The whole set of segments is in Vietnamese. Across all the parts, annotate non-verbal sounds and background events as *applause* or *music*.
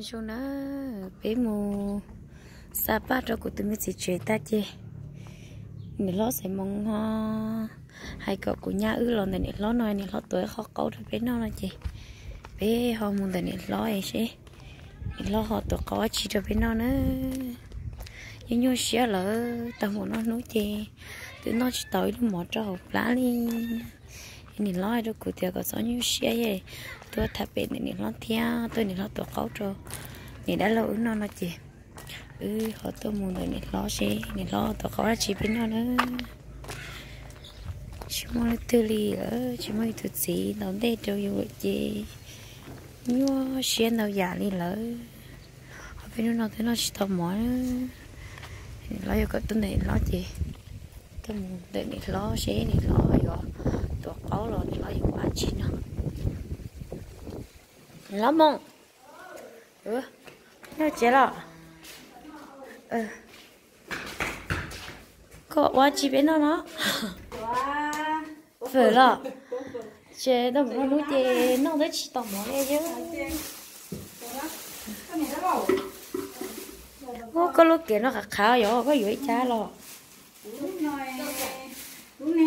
cho nó bé mù sa pa cho cụ tụi mình chỉ chơi ta chơi nè lo sẽ mong ho hai cậu của nhà ư lo nè lo nói nè lo tuổi khó câu cho bé nó là chị bé ho muốn nè lo ấy chứ nè lo họ tuổi có chỉ cho bé nó nữa nhưng nhau xia lỡ tao muốn nó nói chị tụi nó chỉ tới lúc một trâu lá đi nè lo cho cụ tiệc có số nhau xe vậy tôi thà bé nè lo thia tôi nè lo tổ câu cho nè đã lâu nó nó chị ừ họ tôi muốn rồi nè lo xe nè lo tổ có là chỉ bên nó nữa chỉ muốn tư lì ở chỉ muốn thực gì nó để cho yêu chị nhua xe nào giả đi lỡ họ bên nó thấy nó chỉ tao mỏi lo yêu cái tên này lo chị tôi muốn để nè lo xe nè lo rồi tôi có rồi nè lo yêu quá chi ừ, nó lo ừ nhớ chết rồi. Ừ. Có quá chi bên nó nó vừa lo chế đâu mà nó nuôi chế nó tới chỉ tao mỏ đấy chứ. Có có lúc kia nó khá khá rồi có dưới cha lo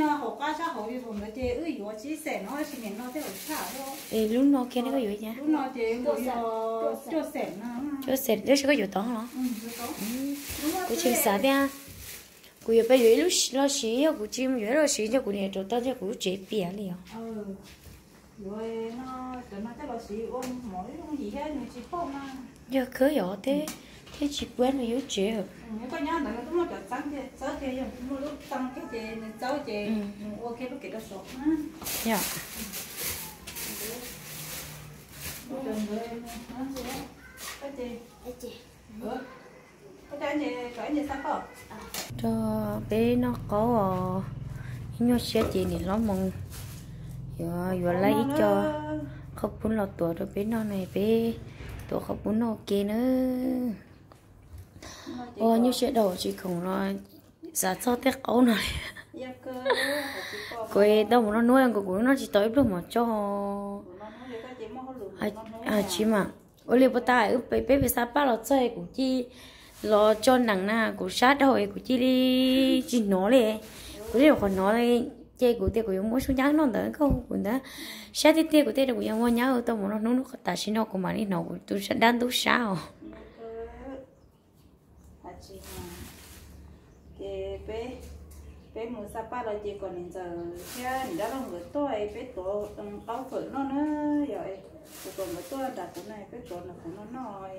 học ca cha học như vậy mà chị ơi yo chỉ sẽ nó chỉ nên nó theo cha thôi ê lúc nó kia nó có dưới cha lúc chị ngồi yo cho sẽ nó cho sệt nó sẽ có đó ừ rồi đó cô chim đi à cô giờ bây giờ lúc lo xí cô chim giờ lo xí cho cô này cho tao cho cô chế bia liền rồi nó tụi nó chắc là sĩ ôm mỗi cái gì hết nhưng chỉ không mà giờ cứ thế thế chỉ quen là yếu chế rồi nếu có nhớ là nó cũng chọn trắng chứ sáu kia nhưng mà lúc trắng cái chị sáu chị ok lúc kia nó sọt á dạ. Lúc đường rồi nó gì á cái chị. Ừ. Cái anh chị cái anh chị sao không cho bé nó có nhớ xe chị này nó mong giờ giờ lấy cho không muốn là tuổi rồi bé nó này bé. Tuổi không muốn nó kia nữa ô như xe đầu chị không lo giả cho tết ấu này dạ *laughs* quê đâu mà nó nuôi của của nó chỉ tới lúc mà cho. Được à à chị mà. Ô liều bata ở bé bé bé sa ba lo chơi của chị lo cho nặng na của sát rồi của chị đi chị nó lên của chị còn nó lên chơi của tiền của mua số nhang nó đỡ không? Của đó sát tiền của tiền của yung mua ở đâu mà nó nó nó ta xin nó của mà đi nó tôi sẽ đan tôi sao à chị mà bé bé mua sapa là chị còn hiện giờ kia thì đã là người tôi bé tổ cao phở nó nữa rồi rồi còn người tôi đặt cái này bé tổ là của nó nói.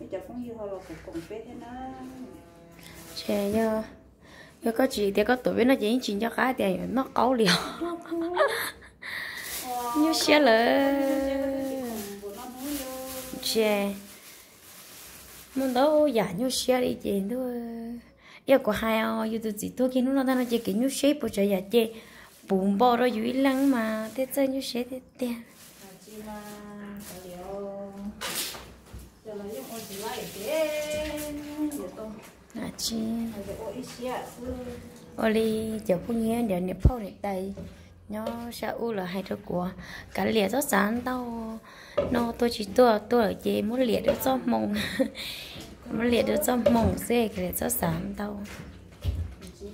Bây giờ cũng như họ là của cùng bé thế nó chơi nhá nhá có chị thì có tuổi nó chỉ chỉ cho cá tiền nó cáu liều như xe lỡ chơi muốn đâu giả như xe đi chơi thôi yêu của hai ao yêu từ gì thôi khi nó nói chơi cái xe bộ chơi giả chơi bùn bò rồi dưới lăng mà thế chơi như xe thế chị chỉ thế. À xíu Oli giờ phun nghe giờ nhập phao này đây nó sao u là hai đứa của cả liệt rất sáng tao. Nó tôi chỉ tôi tôi ở chế muốn liệt cho mông *laughs* mà liệt được cho mỏng dê, cái liệt cho sáng đâu chị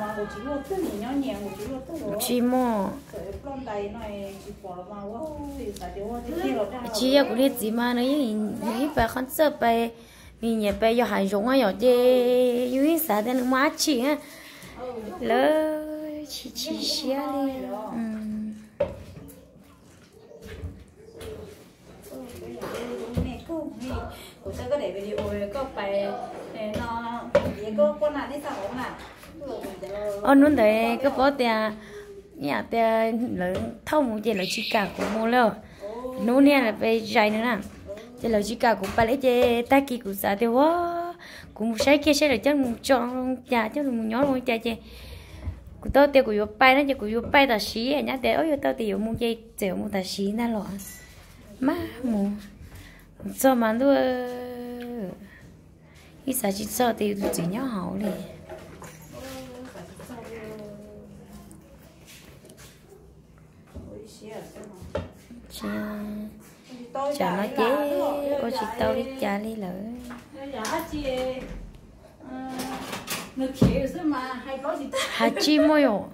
mà rồi mò chị plon cũng này rồi liệt gì mà nó những những bài con sơ bài mình nhẹ bài giờ hải rong á giờ chế như sao thế nó má chị á. Lỡ chị chị xia đi ừ nè cô đi của tôi có để video có bài nó gì có con nào đi sao không nào ởนู้นđấy cái bó tiền nhà tiền lớn thông một là chỉ cả của mua lơนู้นเนี่ยlà về dài nữa nè chỉ là chỉ cả của bà lấy chế ta kỳ của xã thì quá cũng một sai kia sai là chắc một chọn nhà chắc một nhỏ một cha chế của tôi tiền của yo bay nó chỉ của yo bay ta xí à nhá tiền ơi tôi tiền một chơi chơi một ta xí na lo má mu cho mà đua ít sao chỉ cho thì chỉ nhỏ hậu đi Chà, ở nó đi chế làm ô chị tao đi chà đi lỡ hà chi môi ổ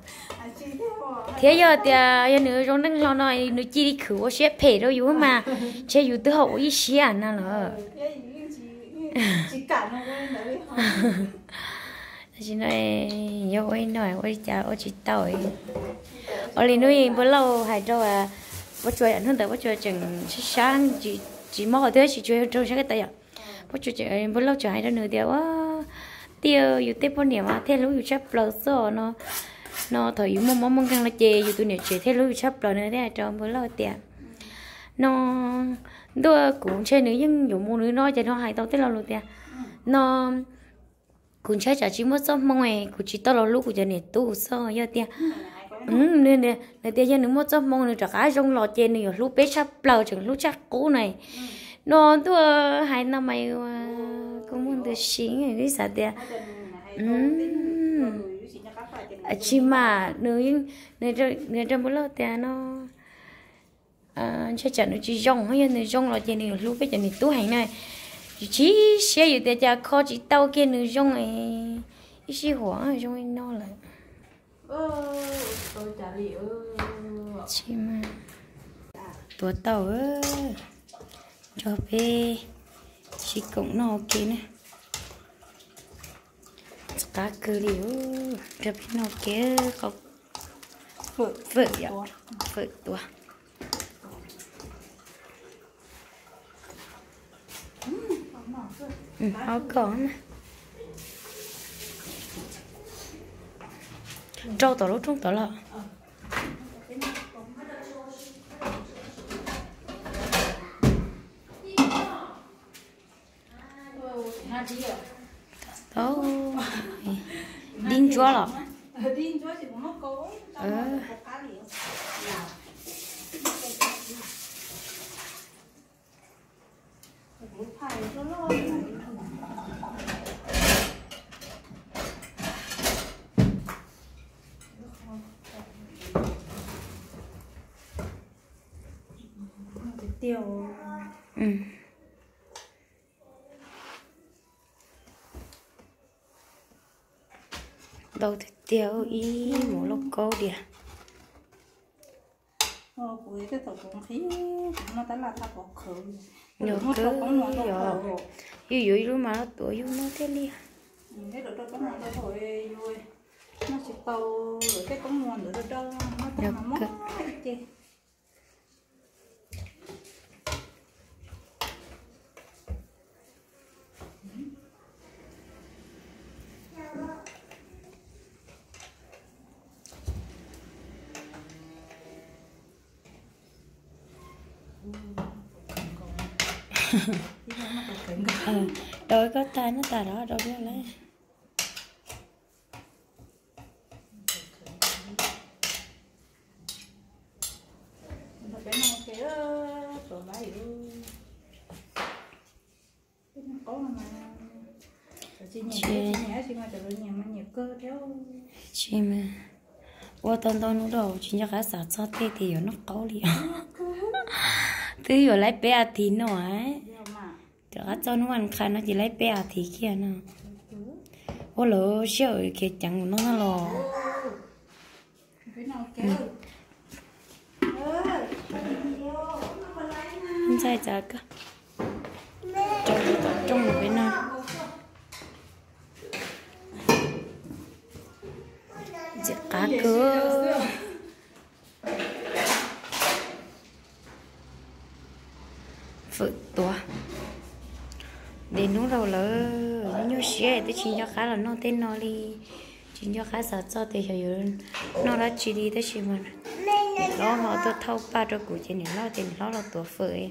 thế giờ thì giờ nữa trong đang lo nói nữa chi đi khử ô sẽ phê đâu yếu mà chế yếu từ hậu ý xí à nè lỡ cái chị cả nó quên đấy chị nói yêu ôi nói, ôi cha ôi chị tao ấy lì nuôi bữa lâu hay đâu à bữa chơi ảnh hưởng tới bữa chơi chừng sáng, chị chị mò thế chị chơi trong sáng cái tay à. Bữa chơi chơi bữa lâu chơi hay đó nữa tiêu á tiêu yêu tiếp bữa nhiêu mà thế lúc yêu chấp lỡ số à, nó nó thời yêu mong mong mong căng là chê yêu tụi này chơi thế lúc yêu chấp lỡ nữa thế trong bữa lâu tiền nó đua cũng chơi nữa nhưng dùng mua nữa nói cho nó hay, tao tết lâu luôn tiền nó cũng chơi chả chỉ mất số mong ngày cũng chỉ tao là lúc của giờ này tu sơ giờ tiền ừ nên nè nên tiền giờ nữa mất số mong nữa chả cái trong lò trên này lúc bé chắc lờ chừng lúc chắc cũ này. Nó tu hai năm mày cũng muốn được xí này cái sao tiền ừ. Chỉ mà nếu nếu trong nếu trong bữa lâu tiền nó à chơi chả nó chỉ rong hay là rong lò trên này lúc bé chả này tu hành này chỉ xeอยู่แต่จะข้อจีเต้าเกนึจงไอ้อีสิหัวจงไอ้นอเลย ơ tôi trả lì ơ ชิมาตัวเต่าเออจอไปชิกงนอเกนะสกาเกลิวจะไปนอเกเขา vợ ฝึกอ่ะฝึกตัวอืมเอาก่อน Ừ, khó cỡ mà Trâu tổ lúc trung tổ lợ. Đó Đinh chúa lợ. Đinh chúa thì cũng mắc cố. Ừ. tiêu Ừ. Đầu thì tiêu ý một lốc câu đi à. ờ cuối cái tổ cũng khí nó tới là ta có khởi Nhiều. đồ khởi Yêu yêu yêu mà nó tuổi yêu nó thế đi. nó tàu cái nó chứ đôi có tay nó tà đó, đôi biết lấy. Chị mà. Qua tao tao nó đồ, chị nhớ cả sạc sót cái thì nó cấu liền. *laughs* ตื้ออยู่ไล่แปอาทีหน่อยจ้าเจ้านวนค่ะน่าจะไล่แปอาทีเขียนะโอ้โหลเชี่ยวเคจังน้องน่ะหรอใช่จ้าก็ nó xe tôi chỉ cho khá là nó tên nó đi chỉ cho khá sợ cho tôi hiểu nó đã chỉ đi, tôi chỉ mà nó họ tôi thâu ba cho cụ chỉ này nó thì nó là tuổi phơi.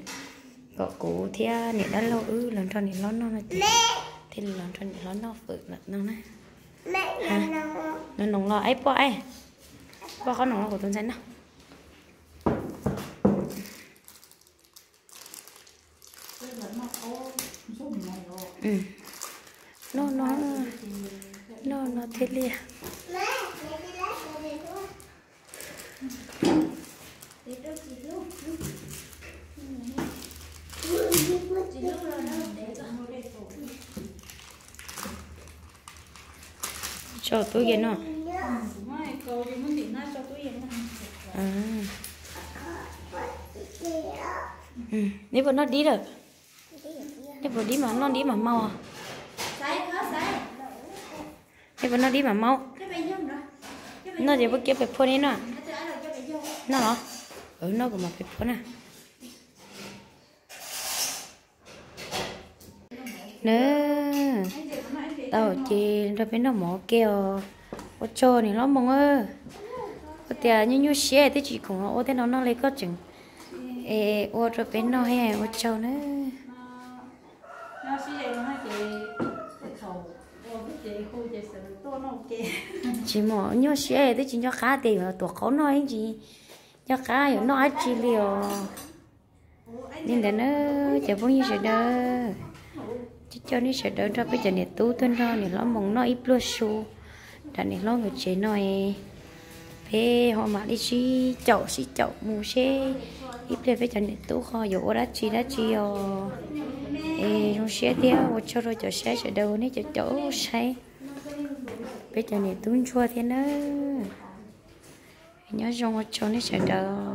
Có cụ thì à, này đã lâu ư, lần cho này nó nó là thì thì lần cho này nó nó phơi là nó nè. Nó nóng lo ấy bỏ ấy bỏ có nóng lo của tôi xem nào ừ nó nó nó thế liền cho tôi cái nó. À. Ừ, nếu bọn nó đi được. Nếu bọn đi mà nó đi mà mau à nếu mà nó đi mà mau. Cái nó chỉ bước kia phải phun đi nó. Nó rồi nó hả? Ừ nó cũng mà phải phun à nè tao chỉ ra bên nó mỏ kêu ô cho này nó mong ơ. Ô tiệt như như xe thì chỉ cũng ô thế nó nó lấy có chừng. Ê ô ra bên nó hè ô cho nữa nó sẽ vậy nó chị cái cái chị chỉ mỏ nhớ xe thì chỉ cho cá thì tổ khó nói gì cho cá hiểu nó ăn chi liều nên là nó chả bao nhiêu sẽ đỡ chỉ cho nó sẽ đỡ cho bây giờ này tu thân đó này nó mong nó ít luôn su đã này nó người chế nói thế họ mà đi chi chậu chi chậu mù xe ít lên bây giờ này tu kho dỗ đã chi đã chi rồi thì nó xe theo một cho rồi cho xe sẽ đâu này cho chỗ xe bây giờ này tuôn chua thế nữa. Nhớ trong một chỗ này sẽ đâu.